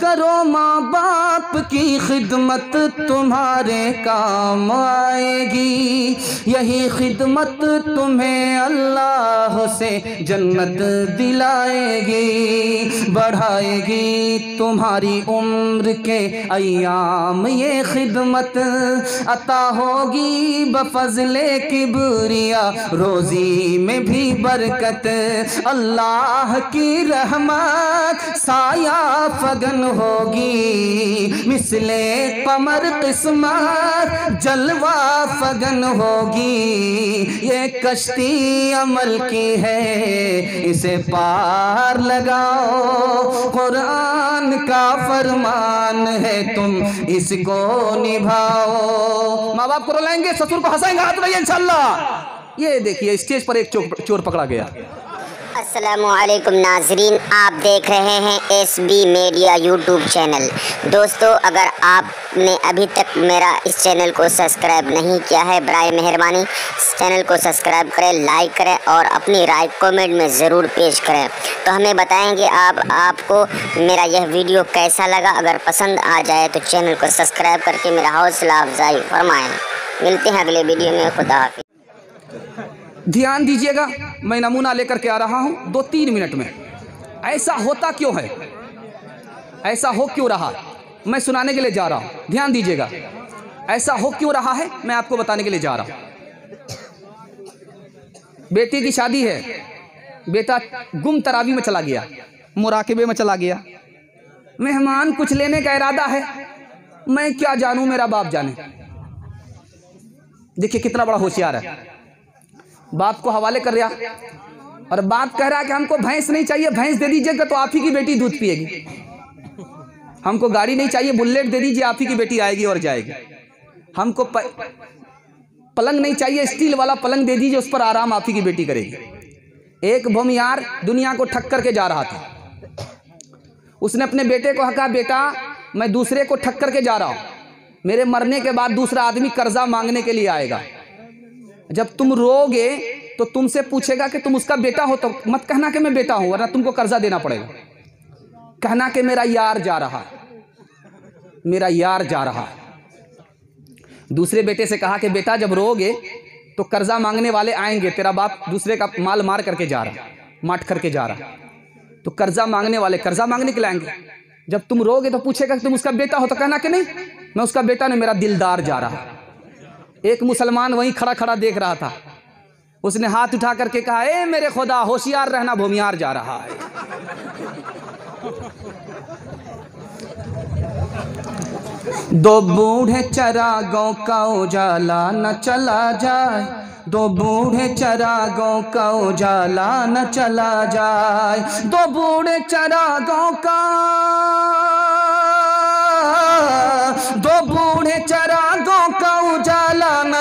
करो माँ बाप की खिदमत तुम्हारे काम आएगी। यही खिदमत तुम्हें अल्लाह से जन्नत दिलाएगी। बढ़ाएगी तुम्हारी उम्र के अयाम। ये खिदमत अता होगी बफजले किबरिया। रोज़ी में भी बरकत। अल्लाह की रहमत, साया फगन होगी। मिसले कमर किस्मत, जलवा फगन होगी। ये कश्ती अमल की है, इसे पार लगाओ। कुरान का फरमान है, तुम इसको निभाओ। माँ बाप को रुलाएँगे, ससुर को हंसाएँगे हाथ रहिए इंशाल्लाह। ये देखिए, स्टेज पर एक चोर पकड़ा गया। असलकुम नाजरीन आप देख रहे हैं S B media YouTube channel दोस्तों, अगर आपने अभी तक मेरा इस चैनल को सब्सक्राइब नहीं किया है बर मेहरबानी। इस चैनल को सब्सक्राइब करें लाइक करें और अपनी राय कमेंट में ज़रूर पेश करें। तो हमें बताएँगे आप, आपको मेरा यह वीडियो कैसा लगा। अगर पसंद आ जाए तो चैनल को सब्सक्राइब करके मेरा हौसला अफजाई फरमाएँ। मिलते हैं अगले वीडियो में, खुदा ध्यान दीजिएगा, मैं नमूना लेकर के आ रहा हूँ दो तीन मिनट में। ऐसा होता क्यों है? ऐसा हो क्यों रहा? मैं सुनाने के लिए जा रहा हूँ। ध्यान दीजिएगा। ऐसा हो क्यों रहा है? मैं आपको बताने के लिए जा रहा हूँ। बेटी की शादी है। बेटा गुम तरावी में चला गया, मुराकबे में चला गया। मेहमान कुछ लेने का इरादा है। मैं क्या जानूं मेरा बाप जाने? देखिए कितना बड़ा होशियार है। बाप को हवाले कर रहा। और बाप कह रहा है कि हमको भैंस नहीं चाहिए भैंस दे दीजिएगा तो आप ही की बेटी दूध पिएगी। हमको गाड़ी नहीं चाहिए बुलेट दे दीजिए आप ही की बेटी आएगी और जाएगी। हमको प, पलंग नहीं चाहिए स्टील वाला पलंग दे दीजिए उस पर आराम आप ही की बेटी करेगी। एक भूमियार दुनिया को ठक करके जा रहा था। उसने अपने बेटे को कहा बेटा मैं दूसरे को ठक करके जा रहा हूँ। मेरे मरने के बाद दूसरा आदमी कर्जा मांगने के लिए आएगा। जब तुम रोगे तो तुमसे पूछेगा कि तुम उसका बेटा हो तो मत कहना कि मैं बेटा हूँ, वरना तुमको कर्जा देना पड़ेगा। कहना कि मेरा यार जा रहा मेरा यार जा रहा दूसरे बेटे से कहा कि बेटा, जब रोगे तो कर्जा मांगने वाले आएँगे, तेरा बाप दूसरे का माल मार करके जा रहा माट करके जा रहा तो कर्जा मांगने वाले, कर्जा मांगने के लिए आएँगे। जब तुम रोगे तो पूछेगा कि तुम उसका बेटा हो तो कहना कि नहीं, मैं उसका बेटा नहीं, मेरा दिलदार जा रहा एक मुसलमान वहीं खड़ा खड़ा देख रहा था। उसने हाथ उठा करके कहा, ए मेरे खुदा, होशियार रहना, भूमियार जा रहा है। दो बूढ़े चरागों का उजाला न चला जाए, दो बूढ़े चरागों का उजाला न चला जाए, दो बूढ़े चरागों का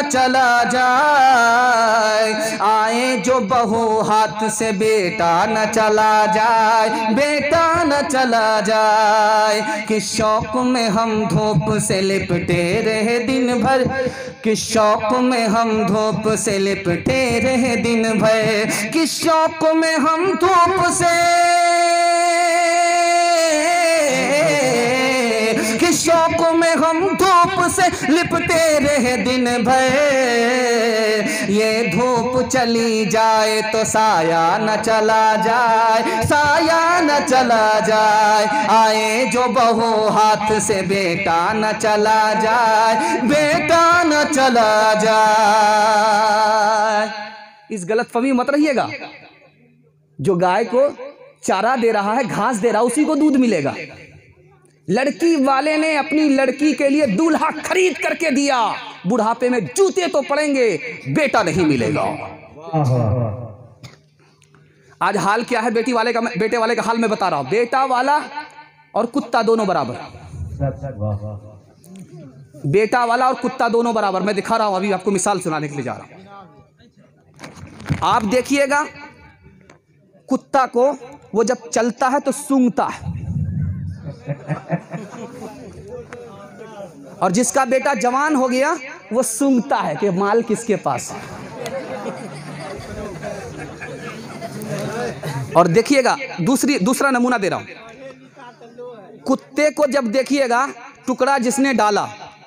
चला जाए। आए जो बहू हाथ से बेटा न चला जाए, बेटा न चला जाए। कि शौक में हम धूप से लिपटे रहे दिन भर? कि शौक में हम धूप से लिपटे रहे दिन भर? कि शौक में हम धूप से कि शौक में हम से लिपटे रहे दिन भर। ये धूप चली जाए तो साया न चला जाए, साया न चला जाए। आए जो बहू हाथ से बेटा न चला जाए, बेटा न चला जाए। इस गलत फहमी मत रहिएगा। जो गाय को चारा दे रहा है, घास दे रहा है, उसी को दूध मिलेगा। लड़की वाले ने अपनी लड़की के लिए दूल्हा खरीद करके दिया। बुढ़ापे में जूते तो पड़ेंगे, बेटा नहीं मिलेगा। आज हाल क्या है बेटी वाले का बेटे वाले का हाल मैं बता रहा हूँ। बेटा वाला और कुत्ता दोनों बराबर। बेटा वाला और कुत्ता दोनों बराबर। मैं दिखा रहा हूँ, अभी आपको मिसाल सुनाने के लिए जा रहा हूँ। आप देखिएगा, कुत्ता को वो जब चलता है तो सूंघता है। और जिसका बेटा जवान हो गया, वो सूंघता है कि माल किसके पास है। और देखिएगा, दूसरी, दूसरा नमूना दे रहा हूँ। कुत्ते को जब देखिएगा, टुकड़ा जिसने डाला,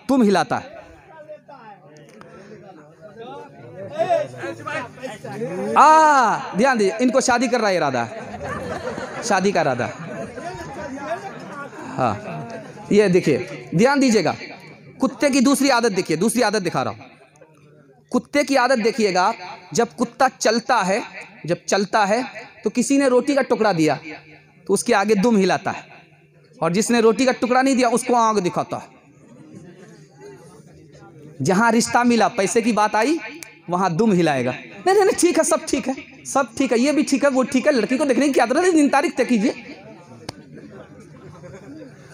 तुम हिलाता है। आ, ध्यान दीजिए, इनको शादी कर रहा है इरादा शादी का इरादा है। ये देखिए, ध्यान दीजिएगा। कुत्ते की दूसरी आदत देखिए, दूसरी आदत दिखा रहा हूँ। कुत्ते की आदत देखिएगा, जब कुत्ता चलता है, जब चलता है तो किसी ने रोटी का टुकड़ा दिया तो उसके आगे दुम हिलाता है। और जिसने रोटी का टुकड़ा नहीं दिया, उसको आग दिखाता है। जहाँ रिश्ता मिला, पैसे की बात आई, वहाँ दुम हिलाएगा। नहीं नहीं नहीं, ठीक है, सब ठीक है, सब ठीक है, ये भी ठीक है, वो ठीक है, लड़की को देखने की आदत है, दिन तारीख तय कीजिए।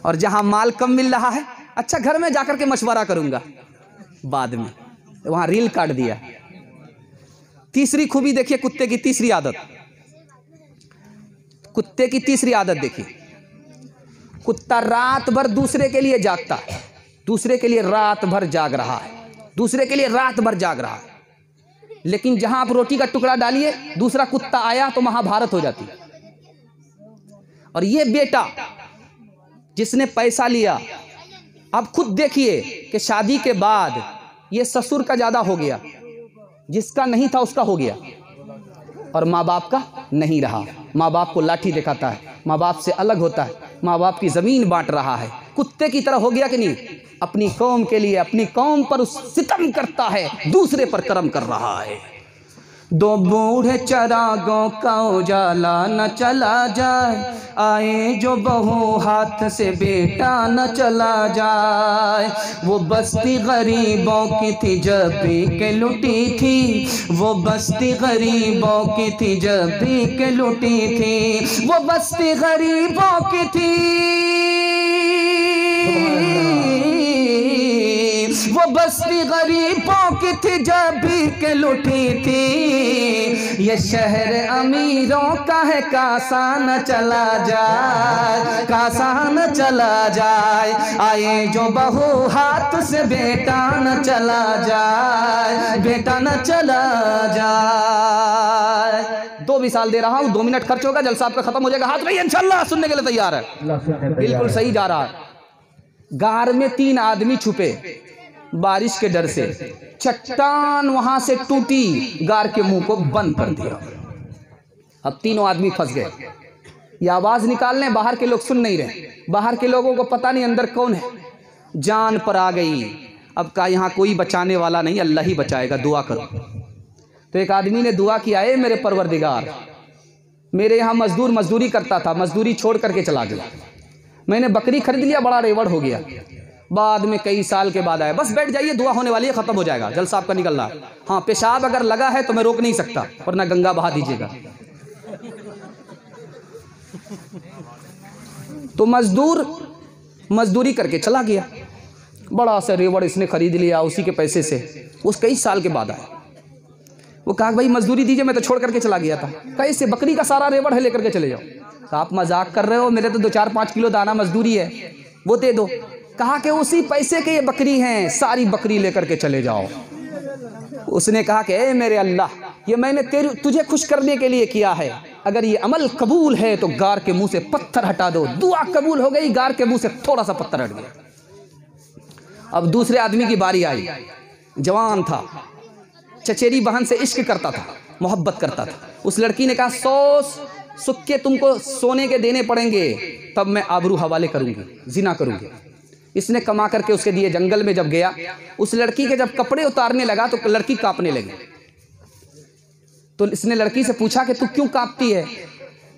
और जहाँ माल कम मिल रहा है अच्छा घर में जाकर के मशवरा करूँगा। बाद में, वहाँ रील काट दिया। तीसरी खूबी देखिए कुत्ते की तीसरी आदत। कुत्ते की तीसरी आदत देखिए। कुत्ता रात भर दूसरे के लिए जागता, दूसरे के लिए रात भर जाग रहा है, दूसरे के लिए रात भर जाग रहा है। लेकिन जहाँ आप रोटी का टुकड़ा डालिए, दूसरा कुत्ता आया तो महाभारत हो जाती। और ये बेटा जिसने पैसा लिया। अब खुद देखिए कि शादी के बाद ये ससुर का ज़्यादा हो गया, जिसका नहीं था उसका हो गया। और माँ बाप का नहीं रहा। माँ बाप को लाठी दिखाता है माँ बाप से अलग होता है माँ बाप की ज़मीन बांट रहा है। कुत्ते की तरह हो गया कि नहीं? अपनी कौम के लिए, अपनी कौम पर उस सितम करता है, दूसरे पर कर्म कर रहा है। दो बूढ़े चरागों का उजाला न चला जाए, आए जो बहू हाथ से बेटा न चला जाए। वो बस्ती गरीबों की थी जब भी के लुटी थी, वो बस्ती गरीबों की थी जब भी के लुटी थी, वो बस्ती गरीबों की थी। वो बस्ती गरीबों की थी जब भी के लुटी थी। ये शहर अमीरों का है कासा न चला जाए कासा न चला जाए। आए जो बहू हाथ से बेटा न चला जाए बेटा न चला जाए। दो मिसाल दे रहा हूँ दो मिनट खर्च होगा जलसा आपका खत्म हो जाएगा। हाथ नहीं इंशाल्लाह सुनने के लिए तैयार है। बिल्कुल सही जा रहा है। गार में तीन आदमी छुपे। बारिश के डर से चट्टान वहाँ से टूटी, गार के मुँह को बंद कर दिया। अब तीनों आदमी फंस गए। ये आवाज़ निकालने बाहर के लोग सुन नहीं रहे। बाहर के लोगों को पता नहीं अंदर कौन है। जान पर आ गई। अब का यहाँ कोई बचाने वाला नहीं, अल्लाह ही बचाएगा, दुआ करो। तो एक आदमी ने दुआ किया है मेरे परवरदिगार, मेरे यहाँ मजदूर मजदूरी करता था, मजदूरी छोड़ करके चला गया। मैंने बकरी खरीद लिया, बड़ा रेवड़ हो गया। बाद में कई साल के बाद आया। बस बैठ जाइए, दुआ होने वाली है, खत्म हो जाएगा। जल साहब का निकल रहा है, पेशाब अगर लगा है तो मैं रोक नहीं सकता, वरना गंगा बहा दीजिएगा। तो मजदूर मजदूरी करके चला गया। बड़ा सा रेवड़ इसने खरीद लिया उसी के पैसे से। उस कई साल के बाद आया। वो कहा भाई, मजदूरी दीजिए, मैं तो छोड़ करके चला गया था। कैसे बकरी का सारा रेवड़ है, लेकर के चले जाओ। आप मज़ाक कर रहे हो, मेरे तो दो चार पाँच किलो दाना मजदूरी है, वो दे दो। कहा कि उसी पैसे के ये बकरी हैं, सारी बकरी लेकर के चले जाओ। उसने कहा कि, ए मेरे अल्लाह, ये मैंने तेरे, तुझे खुश करने के लिए किया है। अगर ये अमल कबूल है तो गार के मुँह से पत्थर हटा दो। दुआ कबूल हो गई, गार के मुँह से थोड़ा सा पत्थर हट गया। अब दूसरे आदमी की बारी आई। जवान था। चचेरी बहन से इश्क करता था, मोहब्बत करता था। उस लड़की ने कहा सौ सुक्के तुमको सोने के देने पड़ेंगे। तब मैं आबरू हवाले करूँगी, जिना करूँगी। इसने कमा करके उसके दिए जंगल में जब गया, उस लड़की के जब कपड़े उतारने लगा तो लड़की कांपने लगी। तो इसने लड़की से पूछा कि तू क्यों कांपती है?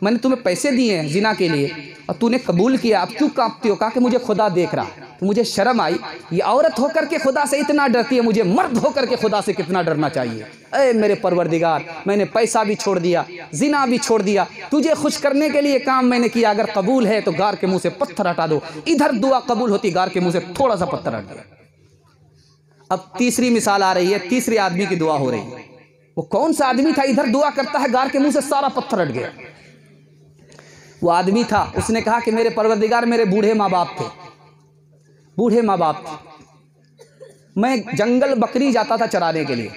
मैंने तुम्हें पैसे दिए हैं जिना के लिए, और तूने कबूल किया, अब क्यों कांपती हो? कहा कि मुझे खुदा देख रहा। है मुझे शर्म आई ये औरत होकर के खुदा से इतना डरती है, मुझे मर्द होकर के खुदा से कितना डरना चाहिए? अरे मेरे परवरदिगार, मैंने पैसा भी छोड़ दिया, जिना भी छोड़ दिया, तुझे खुश करने के लिए काम मैंने किया, अगर कबूल है तो गार के मुँह से पत्थर हटा दो। इधर दुआ कबूल होती, गार के मुँह से थोड़ा सा पत्थर हट गया। अब तीसरी मिसाल आ रही है, तीसरे आदमी की दुआ हो रही है। वो कौन सा आदमी था, इधर दुआ करता है, गार के मुँह से सारा पत्थर हट गया। वो आदमी था, उसने कहा कि मेरे परवरदिगार मेरे बूढ़े माँ बाप थे। बूढ़े माँ बाप थे। मैं जंगल बकरी जाता था चराने के लिए।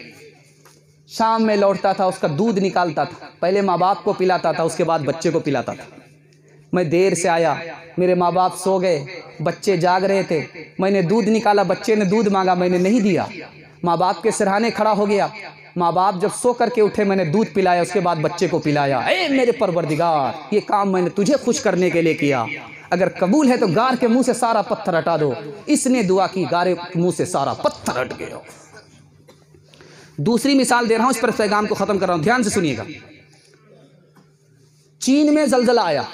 शाम में लौटता था, उसका दूध निकालता था। पहले माँ बाप को पिलाता था, उसके बाद बच्चे को पिलाता था। मैं देर से आया, मेरे माँ बाप सो गए, बच्चे जाग रहे थे। मैंने दूध निकाला, बच्चे ने दूध मांगा, मैंने नहीं दिया। माँ बाप के सिरहाने खड़ा हो गया। माँ बाप जब सो करके उठे, मैंने दूध पिलाया, उसके बाद बच्चे को पिलाया। ए मेरे परवरदिगार, ये काम मैंने तुझे खुश करने के लिए किया। अगर कबूल है तो गार के मुँह से सारा पत्थर हटा दो। इसने दुआ की, गारे मुँह से सारा पत्थर हट गया। दूसरी मिसाल दे रहा हूँ, इस पर पैगाम को खत्म कर रहा हूँ। ध्यान से सुनिएगा। चीन में जलजला आया।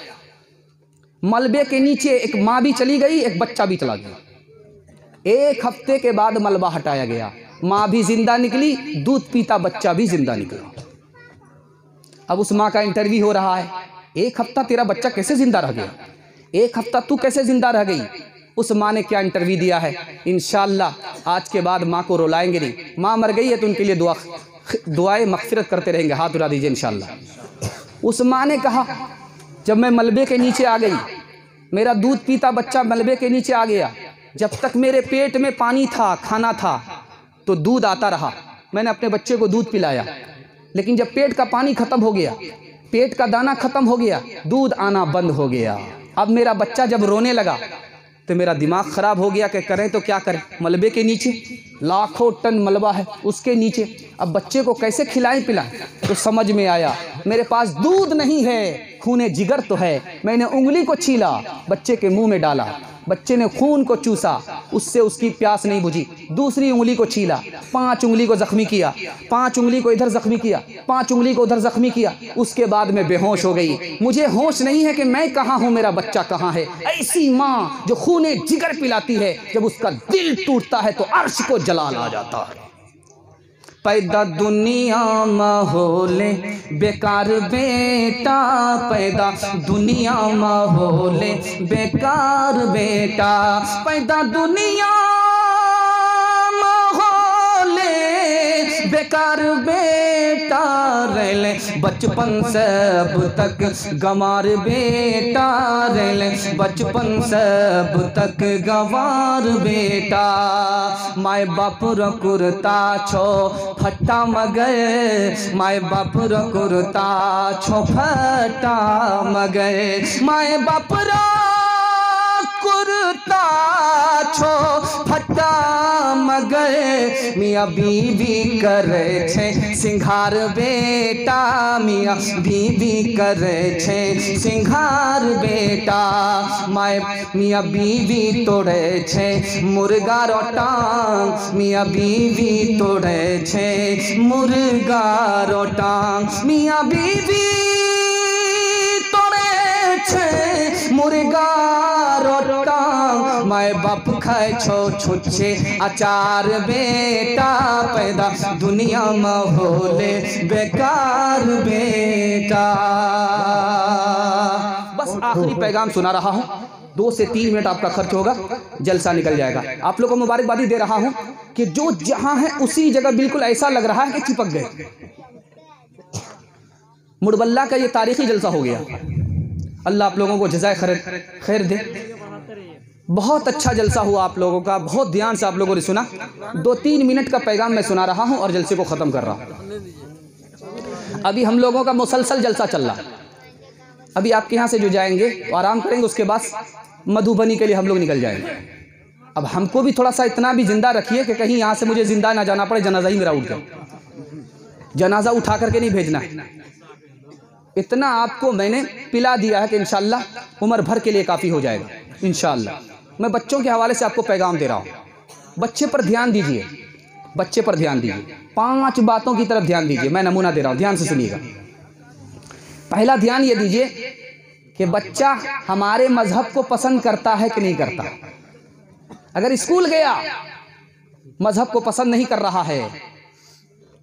मलबे के नीचे एक माँ भी चली गई, एक बच्चा भी चला गया। एक हफ़्ते के बाद मलबा हटाया गया। माँ भी ज़िंदा निकली, दूध पीता बच्चा भी ज़िंदा निकला। अब उस माँ का इंटरव्यू हो रहा है। एक हफ़्ता तेरा बच्चा कैसे ज़िंदा रह गया? एक हफ़्ता तू कैसे ज़िंदा रह गई? उस माँ ने क्या इंटरव्यू दिया है? इनशाला आज के बाद माँ को रुलाएँगे नहीं। माँ मर गई है तो उनके लिए दुआ, दुआएँ मगफिरत करते रहेंगे। हाथ उड़ा दीजिए इनशाला उस माँ ने कहा, जब मैं मलबे के नीचे आ गई, मेरा दूध पीता बच्चा मलबे के नीचे आ गया। जब तक मेरे पेट में पानी था, खाना था तो दूध आता रहा। मैंने अपने बच्चे को दूध पिलाया। लेकिन जब पेट का पानी खत्म हो गया, पेट का दाना खत्म हो गया, दूध आना बंद हो गया। अब मेरा बच्चा जब रोने लगा तो मेरा दिमाग ख़राब हो गया कि करें तो क्या करें? मलबे के नीचे। लाखों टन मलबा है उसके नीचे। अब बच्चे को कैसे खिलाएँ पिलाएँ? तो समझ में आया, मेरे पास दूध नहीं है, खूने जिगर तो है। मैंने उंगली को छीला, बच्चे के मुँह में डाला। बच्चे ने खून को चूसा, उससे उसकी प्यास नहीं बुझी। दूसरी उंगली को छीला, पाँच उंगली को जख्मी किया, पाँच उंगली को इधर जख्मी किया, पाँच उंगली को उधर जख्मी किया, उसके बाद में बेहोश हो गई। मुझे होश नहीं है कि मैं कहाँ हूँ, मेरा बच्चा कहाँ है। ऐसी माँ जो खून जिगर पिलाती है, जब उसका दिल टूटता है तो अर्श को जला आ जाता है। पैदा दुनिया माहौले, बेकार बेटा पैदा दुनिया माहौले, बेकार बेटा पैदा दुनिया माहौले, बेकार बेटा रेले बचपन से अब तक गंवार बेटा रेले, बचपन से अब तक गंवार बेटा। माय बाप र कुर्ता छो फट्टा मगे माय बाप र कुर्ता छो फट्टा मगे। माय बाप र छो फट्टा मगर मिया बीबी करे छे। सिंघार बेटा मिया बीबी करे छे। सिंघार बेटा माय मिया बीबी तोड़े छे। मुर्गा रो टांग मिया बीबी तोड़े छे। मुर्गा रो टांग मिया बीबी तोड़े छे। मुर्गा माय बाप खाए छो छुच्छे अचार बेटा पैदा दुनिया में होले बेकार बेटा बस आखिरी पैगाम सुना रहा हूँ दो से तीन मिनट आपका खर्च होगा, जलसा निकल जाएगा। आप लोगों को मुबारकबादी दे रहा हूँ कि जो जहाँ है, उसी जगह बिल्कुल ऐसा लग रहा है कि चिपक गए। मुड़बल्ला का ये तारीखी जलसा हो गया। अल्लाह आप लोगों को जजाय खैर खैर दे। बहुत अच्छा जलसा हुआ आप लोगों का, बहुत ध्यान से आप लोगों ने सुना। दो तीन मिनट का पैगाम मैं सुना रहा हूँ और जलसे को ख़त्म कर रहा हूँ। अभी हम लोगों का मुसलसल जलसा चल रहा। अभी आपके यहाँ से जो जाएँगे आराम करेंगे, उसके बाद मधुबनी के लिए हम लोग निकल जाएँगे। अब हमको भी थोड़ा सा इतना भी ज़िंदा रखिए कि कहीं यहाँ से मुझे ज़िंदा ना जाना पड़े, जनाजा ही मेरा उठ जाए। जनाजा उठा करके नहीं भेजना। है इतना आपको मैंने पिला दिया है कि इंशाल्लाह उम्र भर के लिए काफ़ी हो जाएगा, इंशाल्लाह। मैं बच्चों के हवाले से आपको पैगाम दे रहा हूँ। बच्चे पर ध्यान दीजिए। बच्चे पर ध्यान दीजिए। पाँच बातों की तरफ़ ध्यान दीजिए। मैं नमूना दे रहा हूँ। ध्यान से सुनिएगा। पहला ध्यान ये दीजिए कि बच्चा हमारे मज़हब को पसंद करता है कि नहीं करता। अगर स्कूल गया, मज़हब को पसंद नहीं कर रहा है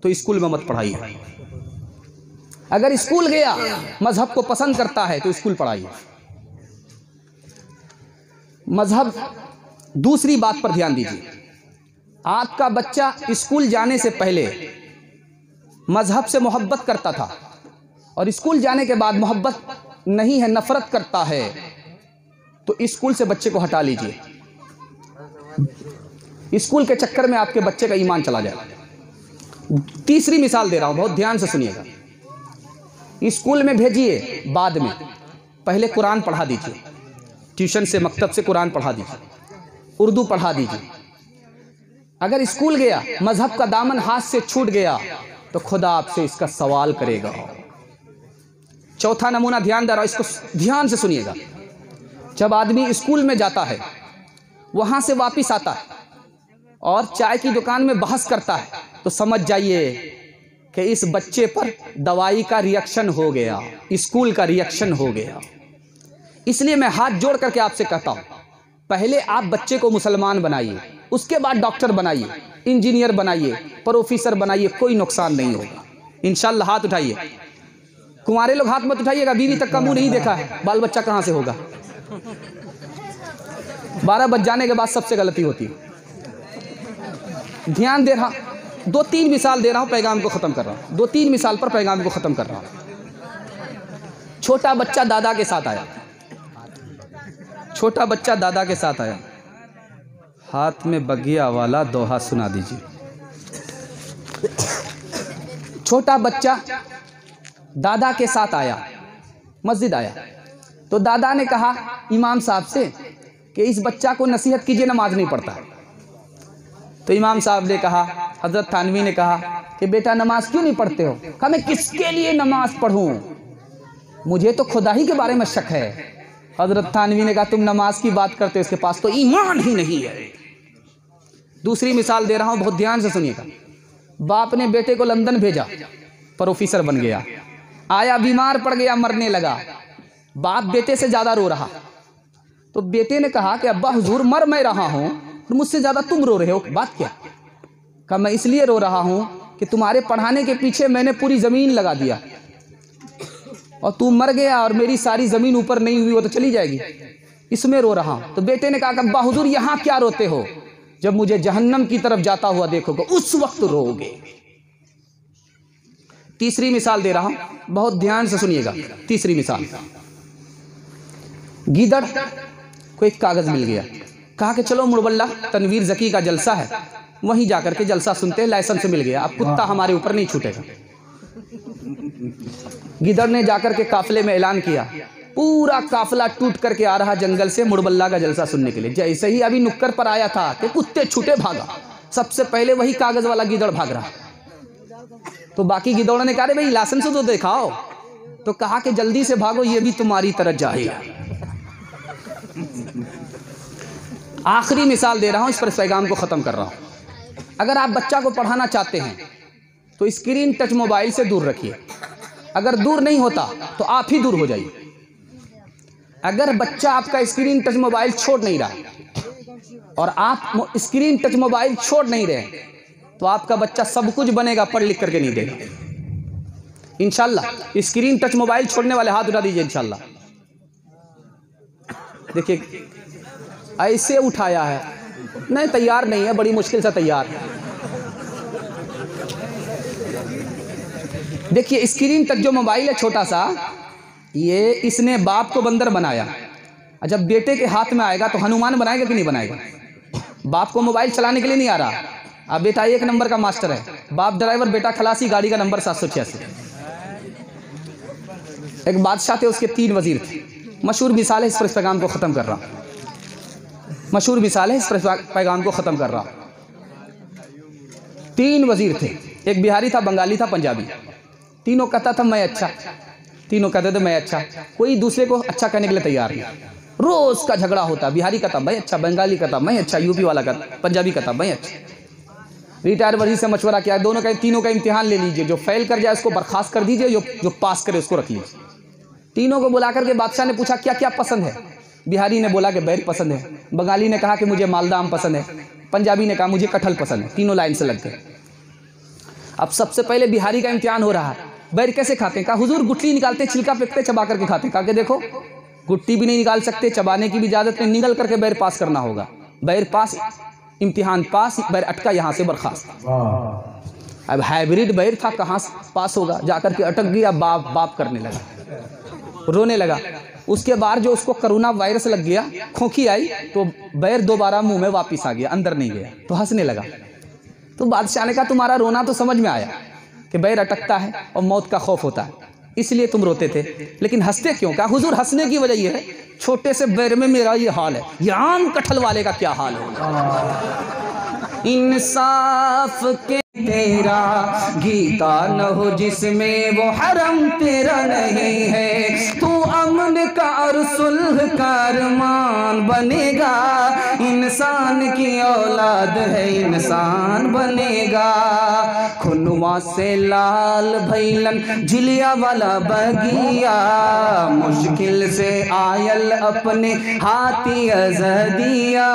तो स्कूल में मत पढ़ाइए। अगर स्कूल गया, मज़हब को पसंद करता है तो स्कूल पढ़ाइए। मज़हब दूसरी बात पर ध्यान दीजिए। आपका बच्चा स्कूल जाने से पहले मज़हब से मोहब्बत करता था और स्कूल जाने के बाद मोहब्बत नहीं है, नफरत करता है तो स्कूल से बच्चे को हटा लीजिए। स्कूल के चक्कर में आपके बच्चे का ईमान चला जाएगा तीसरी मिसाल दे रहा हूँ, बहुत ध्यान से सुनिएगा। स्कूल में भेजिए बाद में, पहले कुरान पढ़ा दीजिए। ट्यूशन से मकतब से कुरान पढ़ा दीजिए। उर्दू पढ़ा दीजिए। अगर स्कूल गया, मज़हब का दामन हाथ से छूट गया तो खुदा आपसे इसका सवाल करेगा। चौथा नमूना ध्यान दे रहा, इसको ध्यान से सुनिएगा। जब आदमी स्कूल में जाता है, वहाँ से वापस आता है और चाय की दुकान में बहस करता है तो समझ जाइए कि इस बच्चे पर दवाई का रिएक्शन हो गया, स्कूल का रिएक्शन हो गया। इसलिए मैं हाथ जोड़ करके आपसे कहता हूँ, पहले आप बच्चे को मुसलमान बनाइए, उसके बाद डॉक्टर बनाइए, इंजीनियर बनाइए, प्रोफेसर बनाइए, कोई नुकसान नहीं होगा। इंशाल्लाह हाथ उठाइए। कुंवारे लोग हाथ मत उठाइएगा, बीवी तक का मुँह नहीं देखा है, बाल बच्चा कहाँ से होगा? बारह बज जाने के बाद सबसे गलती होती है। ध्यान दे रहा दो तीन मिसाल दे रहा हूँ, पैगाम को ख़त्म कर रहा हूँ। दो तीन मिसाल पर पैगाम को ख़त्म कर रहा हूँ। छोटा बच्चा दादा के साथ आया। छोटा बच्चा दादा के साथ आया। हाथ में बगिया वाला दोहा सुना दीजिए। छोटा बच्चा दादा के साथ आया, मस्जिद आया। तो दादा ने कहा, इमाम साहब से कि इस बच्चा को नसीहत कीजिए, नमाज़ नहीं पढ़ता। तो इमाम साहब ने कहा, हज़रत थानवी ने कहा कि बेटा नमाज़ क्यों नहीं पढ़ते हो? कहा, मैं किसके लिए नमाज़ पढ़ूं? मुझे तो खुदा ही के बारे में शक है। हज़रत थानवी ने कहा, तुम नमाज़ की बात करते हो इसके पास तो ईमान ही नहीं है। दूसरी मिसाल दे रहा हूँ, बहुत ध्यान से सुनिएगा। बाप ने बेटे को लंदन भेजा प्रोफेसर बन गया। आया, बीमार पड़ गया, मरने लगा। बाप बेटे से ज़्यादा रो रहा। तो बेटे ने कहा कि, अब्बा, हुजूर, मर मैं रहा हूँ तो मुझसे ज़्यादा तुम रो रहे हो, बात क्या? कहा, मैं इसलिए रो रहा हूँ कि तुम्हारे पढ़ाने के पीछे मैंने पूरी ज़मीन लगा दिया और तू मर गया और मेरी सारी ज़मीन ऊपर नहीं हुई वो तो चली जाएगी। इसमें रो रहा हूँ। तो बेटे ने कहा कि अब्बा हुजूर यहाँ क्या रोते हो? जब मुझे जहन्नम की तरफ़ जाता हुआ देखोगे, उस वक्त रोगे तीसरी मिसाल दे रहा हूँ। बहुत ध्यान से सुनिएगा। तीसरी मिसाल। गीदड़ को एक कागज़ मिल गया। कहा कि, चलो मुरबल्ला तनवीर जकी का जलसा है। वहीं जाकर के जलसा सुनते हैं, लाइसेंस मिल गया। अब कुत्ता हमारे ऊपर नहीं छूटेगा। गिदड़ ने जाकर के काफले में ऐलान किया। पूरा काफला टूट करके आ रहा जंगल से मुड़बल्ला का जलसा सुनने के लिए। जैसे ही अभी नुक्कर पर आया था कि कुत्ते छूटे भागा, सबसे पहले वही कागज़ वाला गिदड़ भाग रहा। तो बाकी गिदौड़ ने कहा भाई लाइसेंस तो दिखाओ। तो कहा कि जल्दी से भागो, ये भी तुम्हारी तरह जाएगा आखिरी मिसाल दे रहा हूँ, इस पर पैगाम को ख़त्म कर रहा हूँ। अगर आप बच्चा को पढ़ाना चाहते हैं तो स्क्रीन टच मोबाइल से दूर रखिए। अगर दूर नहीं होता तो आप ही दूर हो जाइए। अगर बच्चा आपका स्क्रीन टच मोबाइल छोड़ नहीं रहा और आप स्क्रीन टच मोबाइल छोड़ नहीं रहे तो आपका बच्चा सब कुछ बनेगा, पढ़ लिख करके नहीं देगा। इंशाल्लाह, स्क्रीन टच मोबाइल छोड़ने वाले हाथ उठा दीजिए इंशाल्लाह। देखिए, ऐसे उठाया है। नहीं, तैयार नहीं है, बड़ी मुश्किल से तैयार। है देखिए स्क्रीन तक जो मोबाइल है छोटा सा, ये इसने बाप को बंदर बनाया। जब बेटे के हाथ में आएगा तो हनुमान बनाएगा कि नहीं बनाएगा? बाप को मोबाइल चलाने के लिए नहीं आ रहा। अब बेटा एक नंबर का मास्टर है। बाप ड्राइवर बेटा खलासी, गाड़ी का नंबर सात सौ छियासी। एक बादशाह थे, उसके तीन वज़ीर थे। मशहूर मिसाल है, इस पर पैगाम को ख़त्म कर रहा मशहूर मिसाल है, इस पर पैगाम को ख़त्म कर रहा तीन वज़ीर थे। एक बिहारी था, बंगाली था, पंजाबी। तीनों कहता था, मैं अच्छा। तीनों कहते थे, मैं अच्छा। कोई दूसरे को अच्छा कहने के लिए तैयार नहीं। रोज का झगड़ा होता, बिहारी कहता, मैं अच्छा। बंगाली कहता, मैं अच्छा। यूपी वाला कहता, पंजाबी कहता, मैं अच्छा। रिटायर वर्जी से मशवरा किया, दोनों का, तीनों का इम्तिहान ले लीजिए। जो फेल कर जाए, उसको बर्खास्त कर दीजिए, जो जो पास करे, उसको रख लीजिए। तीनों को बुला करके बादशाह ने पूछा, क्या क्या पसंद है? बिहारी ने बोला कि बैर पसंद है। बंगाली ने कहा कि मुझे मालदा आम पसंद है। पंजाबी ने कहा, मुझे कटहल पसंद है। तीनों लाइन से लग गए अब सबसे पहले बिहारी का इम्तिहान हो रहा है। बैर कैसे खाते हैं? कहा हुजूर गुटली निकालते छिलका फेंकते चबा करके खाते कहा कि देखो गुट्टी भी नहीं निकाल सकते चबाने की भी इजाज़त नहीं निकल करके बैर पास करना होगा। बैर पास इम्तिहान पास बैर अटका यहाँ से बर्खास्त। अब हाइब्रिड बैर था कहाँ पास होगा? जाकर के अटक गया बाप बाप करने लगा। रोने लगा। उसके बाद जो उसको कोरोना वायरस लग गया खोखी आई तो बैर दोबारा मुँह में वापस आ गया अंदर नहीं गया तो हंसने लगा। तो बादशाह ने कहा तुम्हारा रोना तो समझ में आया। कि बैर अटकता है और मौत का खौफ होता है। इसलिए तुम रोते थे। लेकिन हँसते क्यों? क्या हुजूर हंसने की वजह यह है? छोटे से बैर में मेरा ये हाल है। ये आम कटहल वाले का क्या हाल होगा? इंसाफ के तेरा गीता न हो जिसमें वो हरम तेरा नहीं है। तू अमन का और सुलह का अरमान बनेगा। इंसान की औलाद है, इंसान बनेगा। खुनवा से लाल भैलन झिलिया वाला बगिया। मुश्किल से आयल अपने हाथी अजदिया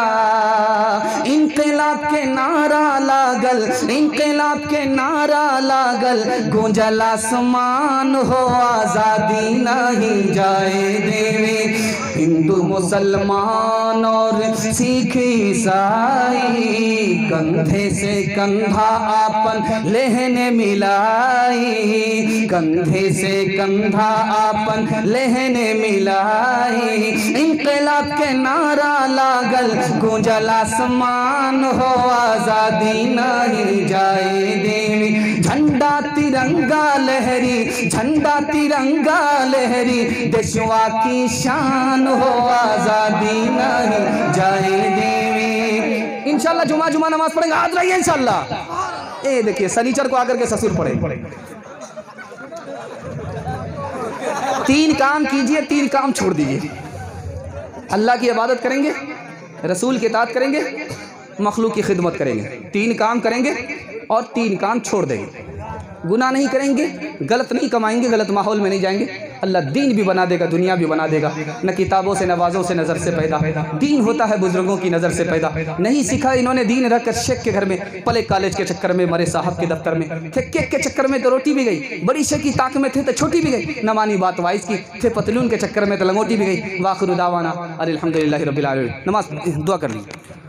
इनकलाब के नारा लागल इनकलाब के नारा लागल। गूंजल आसमान हो आज़ादी नहीं जाए देवे। हिंदू मुसलमान और सिख ईसाई कंधे से कंधा आपन लेहने मिलाई, कंधे से कंधा आपन लेहने मिलाई। इनकलाब के नारा लागल, गूंजल आसमान हो, आज़ादी नहीं जाए देवी। झंडा तिरंगा लहरी, झंडा तिरंगा लहरी देशवा की शान हो, आज़ादी नहीं, जाए देवी। इंशाल्लाह जुमा जुमा नमाज़ पढ़ेंगे आज रहिए इंशाल्लाह। ए, देखिए सनीचर को आकर के ससुर पढ़े। तीन काम कीजिए, तीन काम छोड़ दीजिए। अल्लाह की इबादत करेंगे, रसूल की इतात करेंगे, मखलूक की खिदमत करेंगे। तीन काम करेंगे और तीन काम छोड़ देंगे। गुनाह नहीं करेंगे, गलत नहीं कमाएँगे, गलत माहौल में नहीं जाएँगे। अल्लाह दीन भी बना देगा, दुनिया भी बना देगा, न किताबों से नवाज़ों से नज़र से पैदा। दीन होता है बुज़ुर्गों की नज़र से पैदा। नहीं सीखा इन्होंने दीन रख कर शेख के घर में, पले कॉलेज के चक्कर में, मरे साहब के दफ्तर में। थे केक के चक्कर में तो रोटी भी गई, बड़ी शेख की ताक में थे तो छोटी भी गई। न मानी बात वाइस की थे पतलून के चक्कर में तो लंगोटी भी गई। वाखिर दावाना अलहमदिल्ला रबीआलमीन नमाज़, दुआ कर लीजिए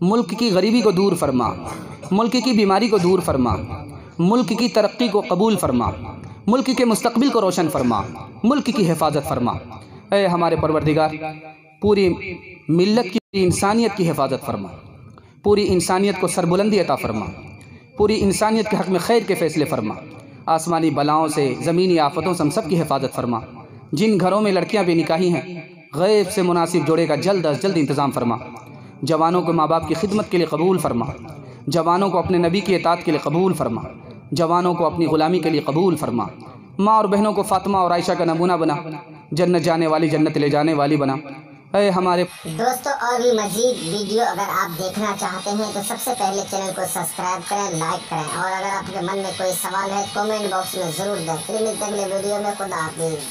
मुल्क की गरीबी को दूर फरमा, मुल्क की बीमारी को दूर फरमा, मुल्क की तरक्की को कबूल फरमा, मुल्क के मुस्तकबिल को रोशन फरमा, मुल्क की हिफाजत फरमा। ए हमारे परवरदिगार, पूरी मिल्लत की इंसानियत की हिफाजत फरमा, पूरी इंसानियत को सरबुलंदी अता फरमा, पूरी इंसानियत के हक़ में खैर के फ़ैसले फरमा, आसमानी बलाओं से, ज़मीनी आफतों से हम सब की हिफाजत फरमा। जिन घरों में लड़कियाँ बेनिकाही हैं, गैब से मुनासिब जोड़े का जल्द अज जल्द इंतज़ाम फरमा। जवानों को माँ बाप की खिदमत के लिए कबूल फरमा। जवानों को अपने नबी की इतात के लिए कबूल फरमा। जवानों को अपनी ग़ुलामी के लिए कबूल फरमा। माँ और बहनों को फ़ातिमा और आयशा का नमूना बना। जन्नत जाने वाली जन्नत ले जाने वाली बना। अरे हमारे दोस्तों, और भी मजीद वीडियो अगर आप देखना चाहते हैं तो सबसे पहले चैनल को सब्सक्राइब करें, लाइक करें। और अगर आपके मन में कोई सवाल है, कमेंट बॉक्स में ज़रूर दें। फिर मिलते अगले वीडियो में। खुदा हाफिज़।